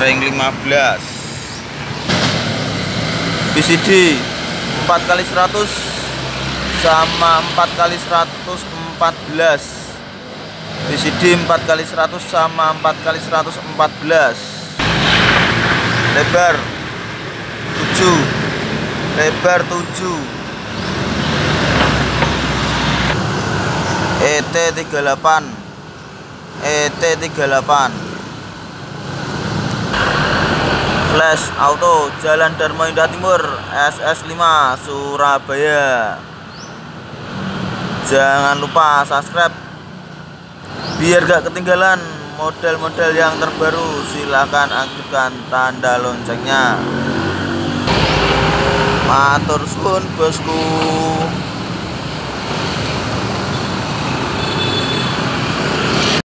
ring 15 BCD 4 kali 100 sama 4 kali 114 BCD 4 kali 100 sama 4 kali 114 lebar 7 lebar 7 ET38 ET38 Flash Auto Jalan Dharma Indah Timur SS5 Surabaya. Jangan lupa subscribe. Biar gak ketinggalan model-model yang terbaru silahkan aktifkan tanda loncengnya. Matur suun bosku